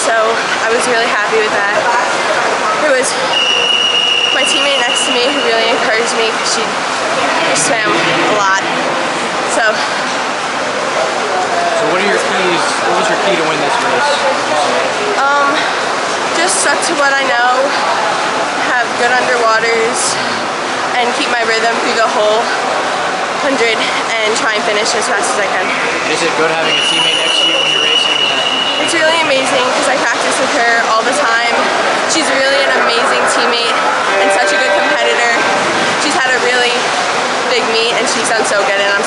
so I was really happy with that. It was my teammate next to me who really encouraged me because she, swam a lot. So So what are your keys? What was your key to win this race? um, just stuck to what I know, have good underwaters, and keep my rhythm through the whole 100 and try and finish as fast as I can. Is it good having a teammate next to you when you're racing? Is that It's really amazing because I practice with her all the time. She's really an amazing teammate and such a good competitor. She's had a really meet and she's done so good and I'm